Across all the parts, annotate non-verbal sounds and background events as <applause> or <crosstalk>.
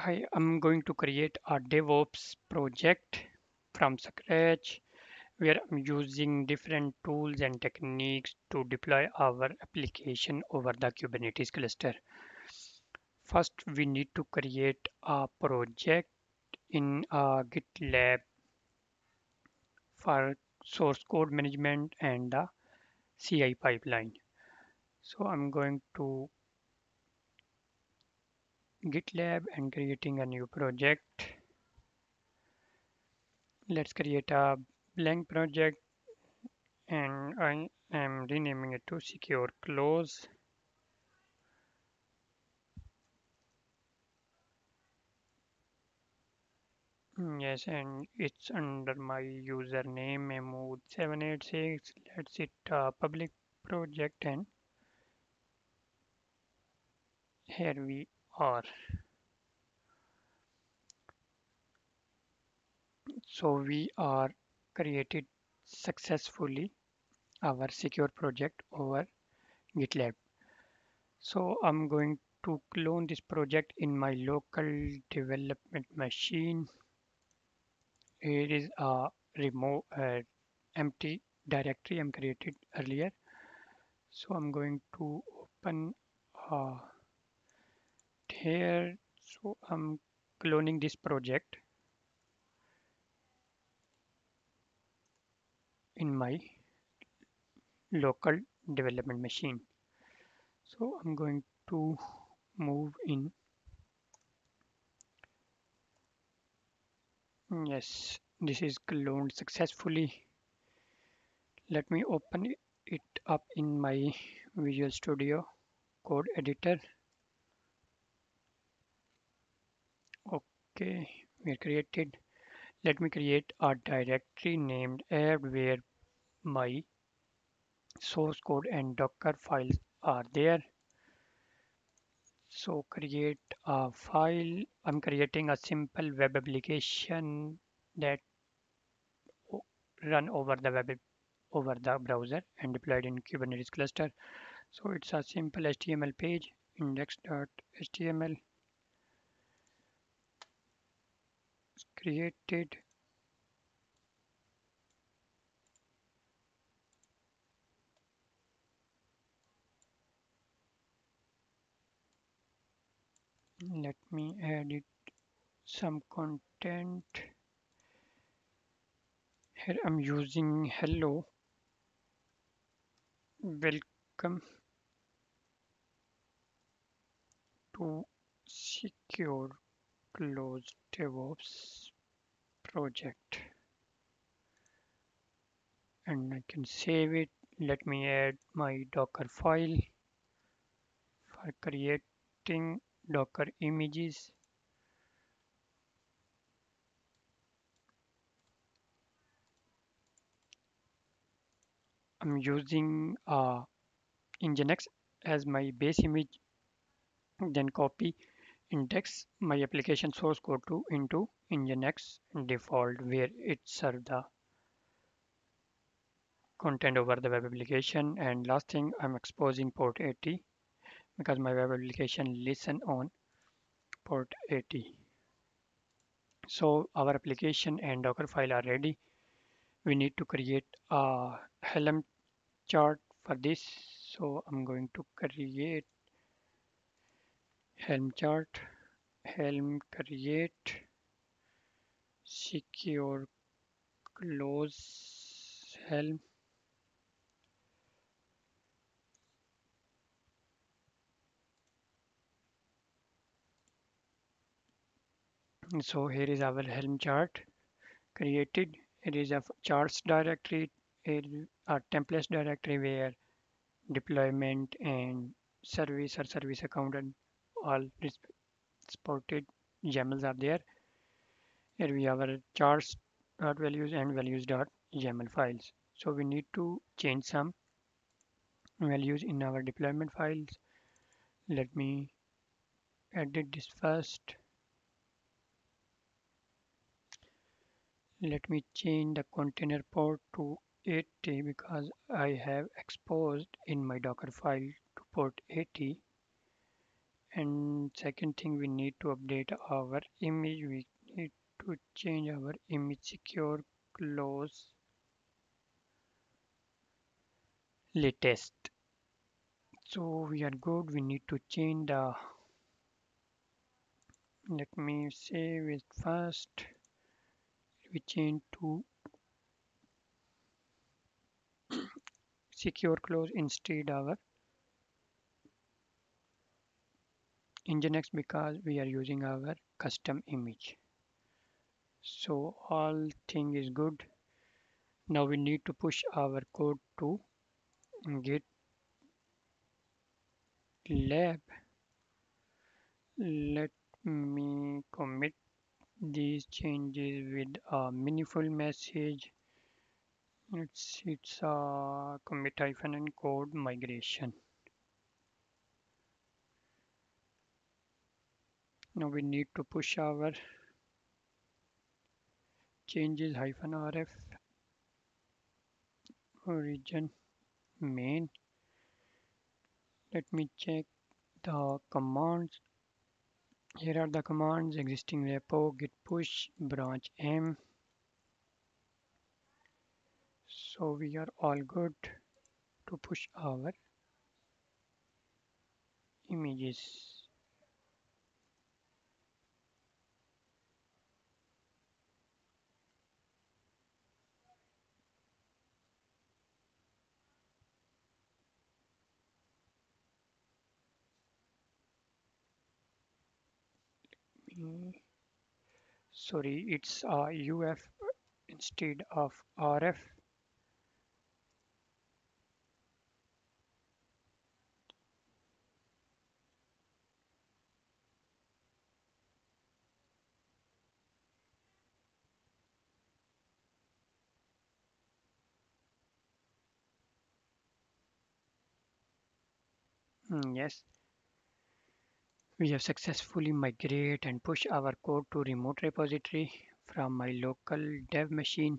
I am going to create a DevOps project from scratch where I'm using different tools and techniques to deploy our application over the Kubernetes cluster. First, we need to create a project in a GitLab for source code management and the CI pipeline. So I'm going to GitLab and creating a new project. Let's create a blank project and I am renaming it to secure close. Mm, yes, and it's under my username Mahmood786. Let's it a public project and here we are. So we are created successfully our secure project over GitLab. So I'm going to clone this project in my local development machine. It is a remote uh, empty directory I'm created earlier. So I'm going to open uh, here. So I'm cloning this project in my local development machine. So I'm going to move in. Yes, this is cloned successfully. Let me open it up in my Visual Studio code editor. Okay, we created. Let me create a directory named app where my source code and docker files are there so create a file i'm creating a simple web application that run over the web over the browser and deployed in kubernetes cluster so it's a simple html page index.html created. Let me edit some content. Here I'm using hello. Welcome to secure closed DevOps project. And I can save it. Let me add my docker file. For creating docker images I'm using uh, Nginx as my base image then copy index my application source code to into Nginx default where it serves the content over the web application. And last thing I'm exposing port 80 because my web application listen on port 80 so our application and docker file are ready. We need to create a helm chart for this. So i'm going to create helm chart helm create secure close helm. So here is our helm chart created. It is a charts directory a templates directory where deployment and service or service account and all supported YAMLs are there. Here we have our charts dot values and values dot YAML files. So we need to change some values in our deployment files. Let me edit this first. Let me change the container port to 80 because I have exposed in my docker file to port 80 and second thing we need to update our image. We need to change our image secure close latest. So we are good. We need to change the let me save it first. We change to <coughs> secure close instead our nginx because we are using our custom image. So all thing is good. Now we need to push our code to git lab. Let me commit these changes with a meaningful message. It's it's a commit hyphen and code migration now we need to push our changes hyphen rf origin main. Let me check the commands. Here are the commands existing repo git push branch m. So we are all good to push our images sorry it's uh, uf instead of rf Mm, yes we have successfully migrate and push our code to remote repository from my local dev machine.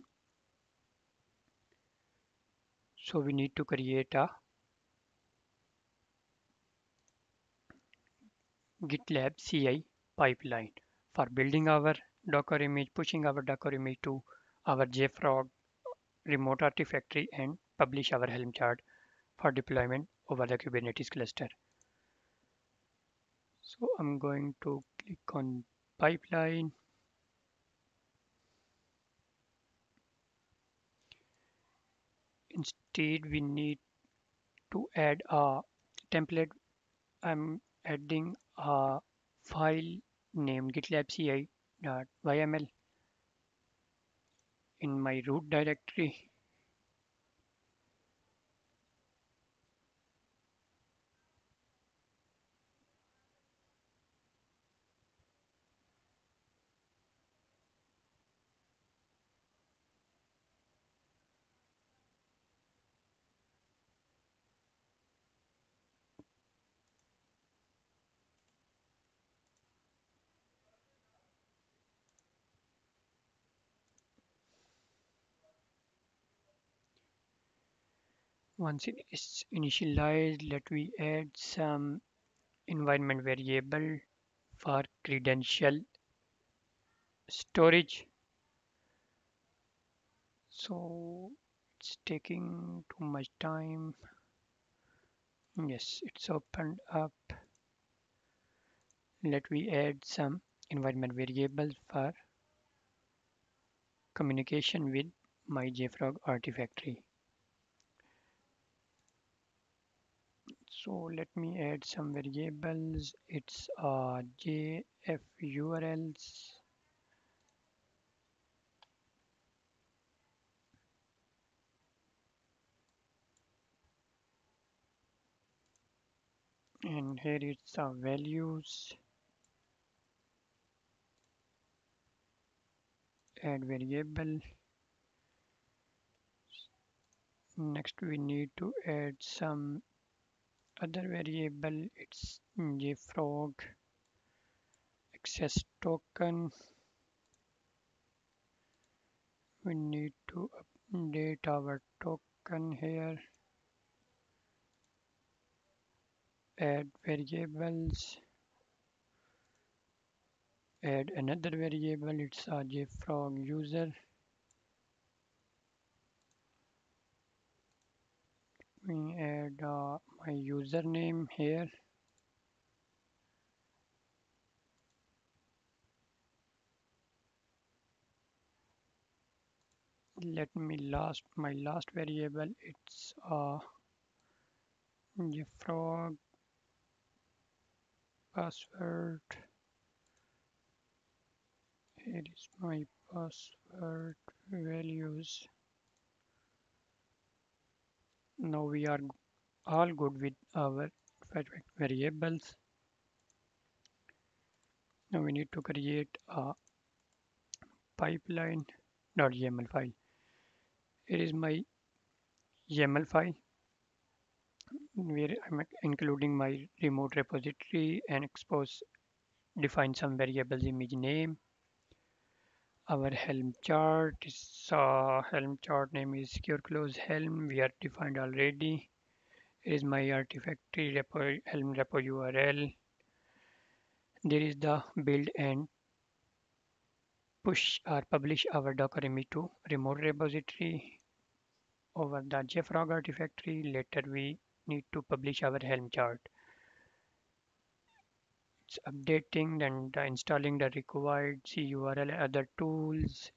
So we need to create a gitlab ci pipeline for building our docker image pushing our docker image to our jfrog remote artifactory and publish our helm chart for deployment over the kubernetes cluster so i'm going to click on pipeline. Instead we need to add a template. I'm adding a file named gitlab.ci.yml in my root directory once it is initialized let me add some environment variable for credential storage. So it's taking too much time. Yes it's opened up. Let me add some environment variables for communication with my jfrog artifactory so let me add some variables. It's uh, jf urls and here it's uh, values. Add variable. Next we need to add some other variable it's jfrog access token. We need to update our token here. Add variables. Add another variable it's a jfrog user. We add uh, my username here. Let me last my last variable it's uh, jfrog password. Here is my password values. Now we are all good with our variables. Now we need to create a pipeline.yaml file. Here is my YAML file where I'm including my remote repository and expose define some variables image name. Our helm chart is uh, helm chart name is secure close helm. We are defined already is my artifactory repo helm repo url there is the build and push or publish our docker image to remote repository over the jfrog artifactory. Later we need to publish our helm chart. It's updating and installing the required CURL other tools.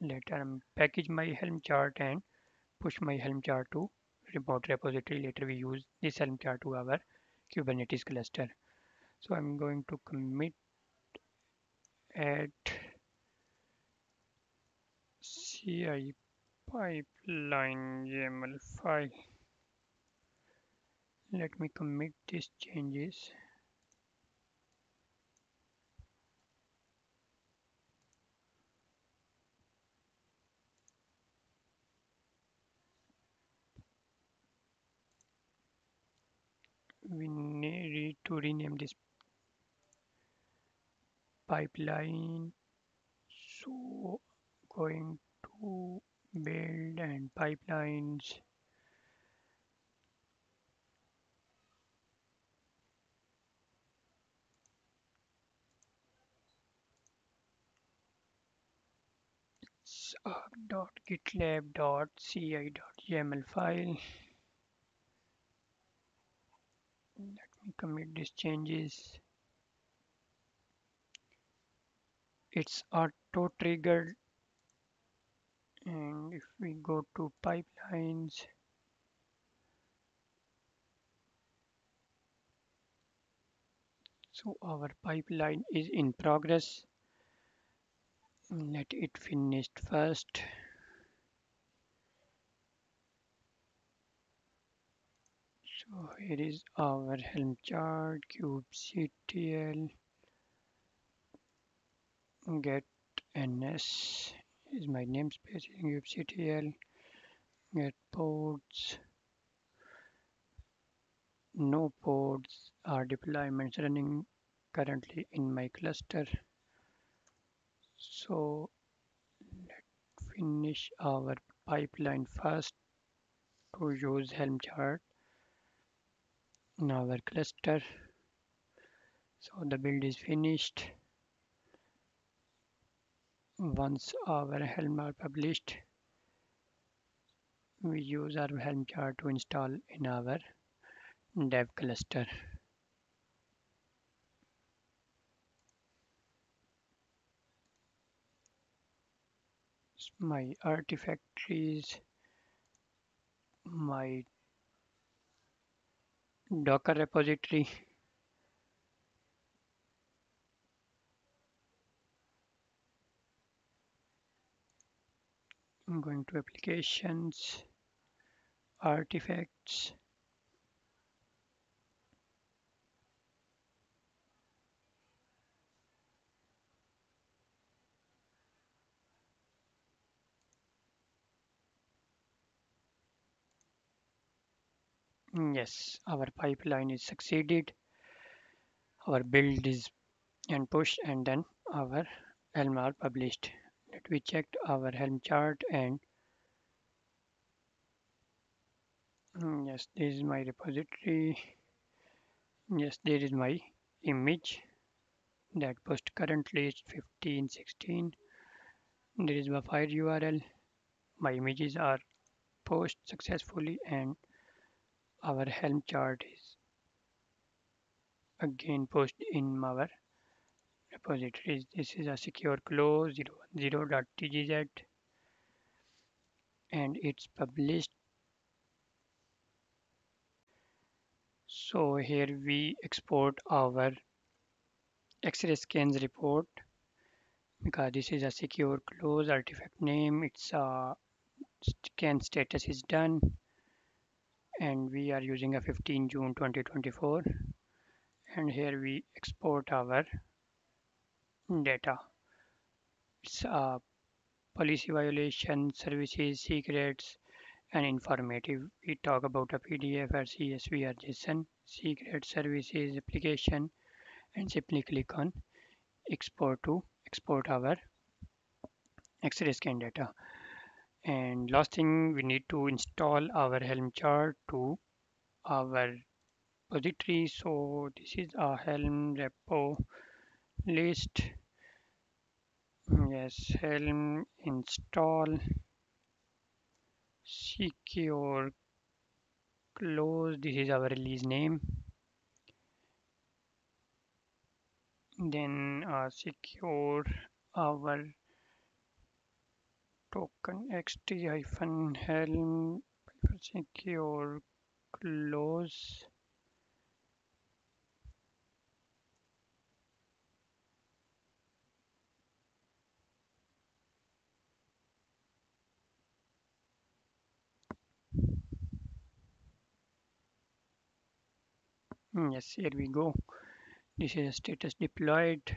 Later I'm package my Helm chart and push my Helm chart to remote repository. Later we use this chart to our Kubernetes cluster. So I'm going to commit at CI pipeline YAML file. Let me commit these changes. We need to rename this pipeline. So going to build and pipelines. Dot gitlab dot ci dot yaml file let me commit these changes it's auto triggered and if we go to pipelines so our pipeline is in progress. Let it finish first So here is our Helm chart, kubectl, get ns is my namespace in kubectl, get pods, no pods are deployments running currently in my cluster. So let's finish our pipeline first to use Helm chart in our cluster. So the build is finished. Once our helm are published we use our helm chart to install in our dev cluster. My artifactories my Docker repository. I'm going to applications, artifacts, Yes, our pipeline is succeeded. Our build is and push and then our Helm are published. Let we checked our Helm chart and mm, yes, this is my repository. Yes, there is my image. that post currently is 1516 there is my file url my images are post successfully and our helm chart is again pushed in our repositories. This is a secure close 010.tgz and it's published. So here we export our x-ray scans report because this is a secure close artifact name. Its uh, scan status is done and we are using a 15 June 2024 and here we export our data. It's a policy violation services secrets and informative. We talk about a pdf or csv or json secret services application and simply click on export to export our x-ray scan data and last thing we need to install our helm chart to our repository. So this is a helm repo list. Yes helm install. Secure close. This is our release name. Then uh, secure our token xt hyphen helm secure close. Hmm, yes here we go. This is status deployed